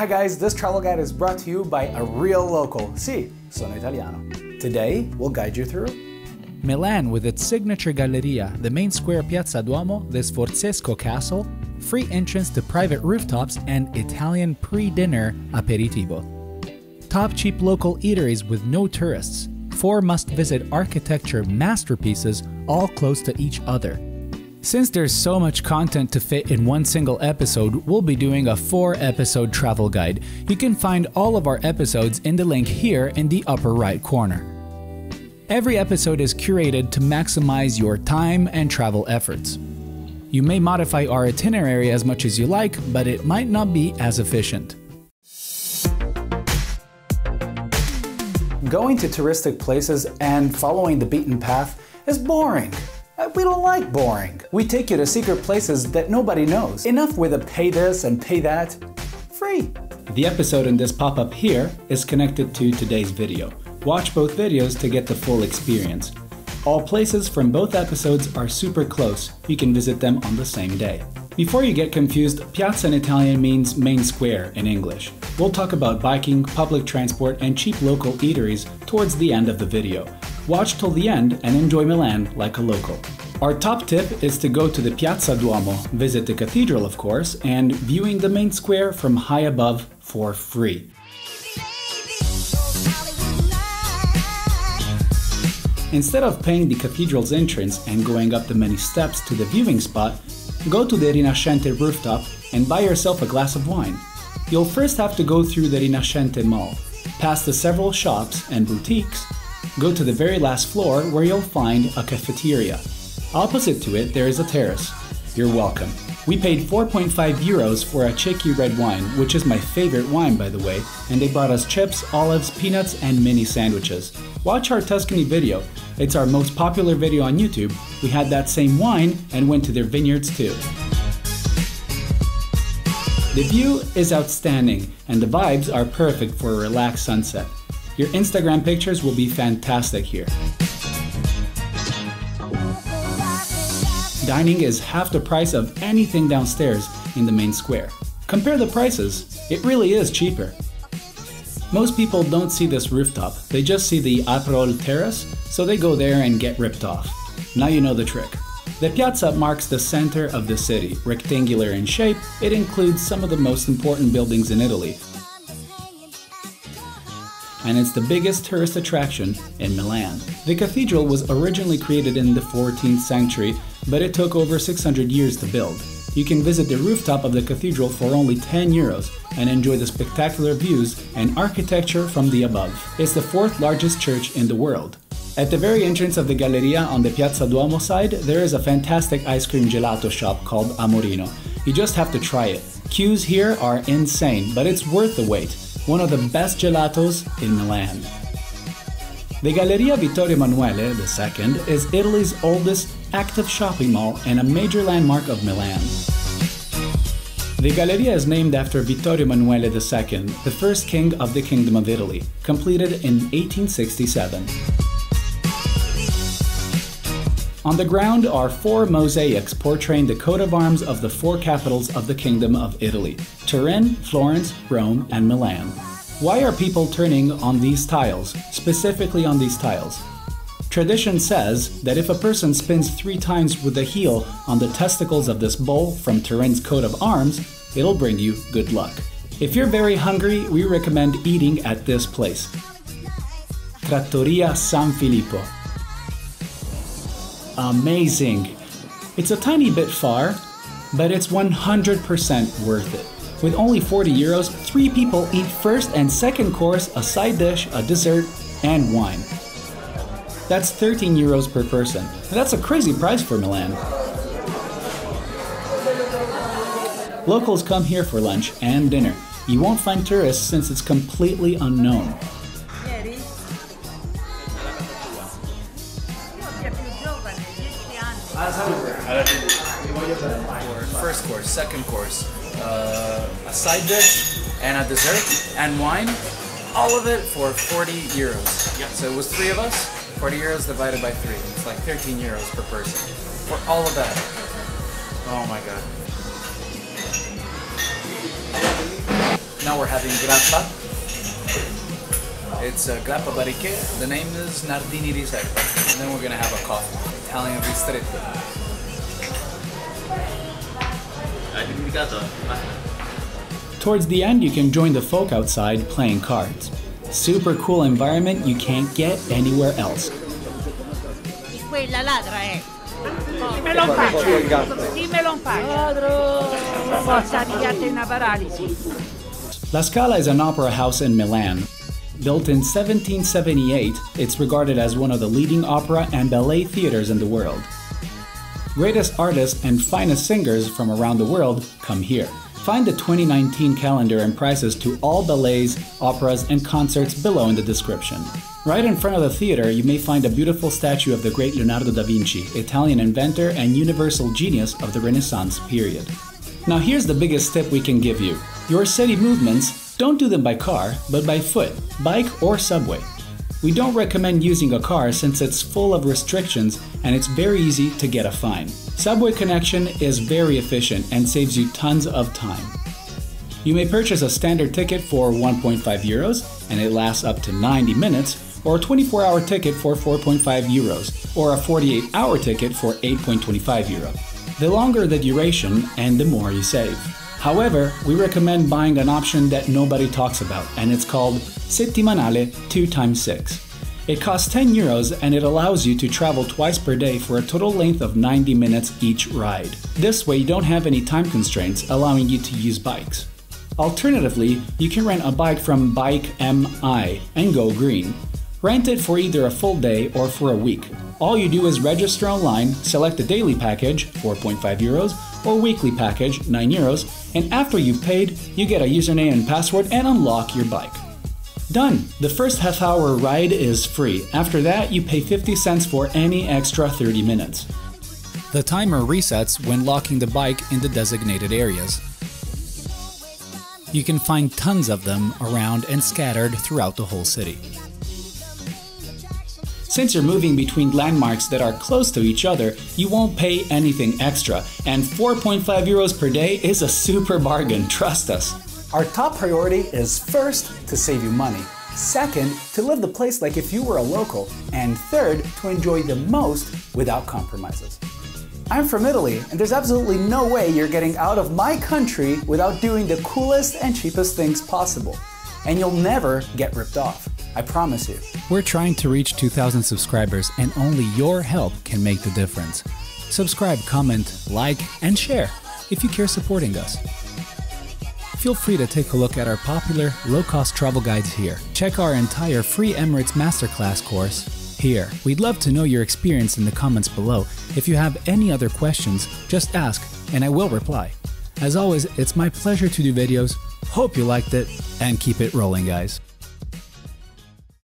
Hi guys, this travel guide is brought to you by a real local. Si, sono italiano. Today, we'll guide you through Milan with its signature Galleria, the main square Piazza Duomo, the Sforzesco Castle, free entrance to private rooftops, and Italian pre-dinner aperitivo. Top cheap local eateries with no tourists, four must-visit architecture masterpieces all close to each other. Since there's so much content to fit in one single episode, we'll be doing a 4 episode travel guide. You can find all of our episodes in the link here in the upper right corner. Every episode is curated to maximize your time and travel efforts. You may modify our itinerary as much as you like, but it might not be as efficient. Going to touristic places and following the beaten path is boring. Uh, We don't like boring. We take you to secret places that nobody knows. Enough with a pay this and pay that. Free. The episode in this pop up here is connected to today's video. Watch both videos to get the full experience. All places from both episodes are super close, you can visit them on the same day. Before you get confused, piazza in Italian means main square in English. We'll talk about biking, public transport, and cheap local eateries towards the end of the video. Watch till the end and enjoy Milan like a local. Our top tip is to go to the Piazza Duomo, visit the cathedral of course, and viewing the main square from high above for free. Instead of paying the cathedral's entrance and going up the many steps to the viewing spot, go to the Rinascente rooftop and buy yourself a glass of wine. You'll first have to go through the Rinascente Mall, past the several shops and boutiques, go to the very last floor where you'll find a cafeteria. Opposite to it, there is a terrace. You're welcome. We paid 4.5 euros for a Cecchi red wine, which is my favorite wine by the way, and they brought us chips, olives, peanuts, and mini sandwiches. Watch our Tuscany video. It's our most popular video on YouTube. We had that same wine and went to their vineyards too. The view is outstanding and the vibes are perfect for a relaxed sunset. Your Instagram pictures will be fantastic here. Dining is half the price of anything downstairs in the main square. Compare the prices, it really is cheaper. Most people don't see this rooftop, they just see the Aperol terrace, so they go there and get ripped off. Now you know the trick. The piazza marks the center of the city. Rectangular in shape, it includes some of the most important buildings in Italy. And it's the biggest tourist attraction in Milan. The cathedral was originally created in the 14th century, but it took over 600 years to build. You can visit the rooftop of the cathedral for only 10 euros and enjoy the spectacular views and architecture from the above. It's the fourth largest church in the world. At the very entrance of the Galleria on the Piazza Duomo side, there is a fantastic ice cream gelato shop called Amorino. You just have to try it. Queues here are insane, but it's worth the wait. One of the best gelatos in Milan. The Galleria Vittorio Emanuele II is Italy's oldest active shopping mall and a major landmark of Milan. The Galleria is named after Vittorio Emanuele II, the first king of the Kingdom of Italy, completed in 1867. On the ground are four mosaics portraying the coat of arms of the four capitals of the Kingdom of Italy Turin, Florence, Rome, and Milan. Why are people turning on these tiles, specifically on these tiles? Tradition says that if a person spins three times with the heel on the testicles of this bull from Turin's coat of arms, it'll bring you good luck. If you're very hungry, we recommend eating at this place Trattoria San Filippo. Amazing! It's a tiny bit far, but it's 100% worth it. With only 40 euros, three people eat first and second course, a side dish, a dessert, and wine. That's 13 euros per person. That's a crazy price for Milan. Locals come here for lunch and dinner. You won't find tourists since it's completely unknown. For first course, second course, uh, a side dish, and a dessert, and wine. All of it for 40 euros. Yeah. So it was three of us, 40 euros divided by three. It's like 13 euros per person. For all of that. Oh my god. Now we're having grappa. It's a grappa barrique. The name is Nardini Riserva. And then we're gonna have a coffee. Italian ristretto. Towards the end, you can join the folk outside playing cards. Super cool environment you can't get anywhere else. Quella ladra è. Dimmelo in faccia. Dimmelo in faccia. Forza, pigliate una paralisi. La Scala is an opera house in Milan. Built in 1778, it's regarded as one of the leading opera and ballet theaters in the world. Greatest artists and finest singers from around the world come here. Find the 2019 calendar and prices to all ballets, operas, and concerts below in the description. Right in front of the theater, you may find a beautiful statue of the great Leonardo da Vinci, Italian inventor and universal genius of the Renaissance period. Now, here's the biggest tip we can give you your city movements, don't do them by car, but by foot, bike, or subway. We don't recommend using a car since it's full of restrictions and it's very easy to get a fine. Subway connection is very efficient and saves you tons of time. You may purchase a standard ticket for 1.5 euros and it lasts up to 90 minutes, or a 24 hour ticket for 4.5 euros, or a 48 hour ticket for 8.25 euro. The longer the duration and the more you save. However, we recommend buying an option that nobody talks about, and it's called Settimanale 2x6. It costs 10 euros and it allows you to travel twice per day for a total length of 90 minutes each ride. This way, you don't have any time constraints, allowing you to use bikes. Alternatively, you can rent a bike from Bike MI and go green. Rent it for either a full day or for a week. All you do is register online, select the daily package, 4.5 euros, or weekly package, 9 euros, and after you've paid, you get a username and password and unlock your bike. Done! The first half hour ride is free. After that, you pay 50 cents for any extra 30 minutes. The timer resets when locking the bike in the designated areas. You can find tons of them around and scattered throughout the whole city. Since you're moving between landmarks that are close to each other, you won't pay anything extra, and 4.5 euros per day is a super bargain, trust us. Our top priority is first, to save you money. Second, to live the place like if you were a local. And third, to enjoy the most without compromises. I'm from Italy, and there's absolutely no way you're getting out of my country without doing the coolest and cheapest things possible. And you'll never get ripped off. I promise you. We're trying to reach 2,000 subscribers, and only your help can make the difference. Subscribe, comment, like, and share if you care supporting us. Feel free to take a look at our popular low cost travel guides here. Check our entire free Emirates Masterclass course here. We'd love to know your experience in the comments below. If you have any other questions, just ask and I will reply. As always, it's my pleasure to do videos. Hope you liked it and keep it rolling, guys.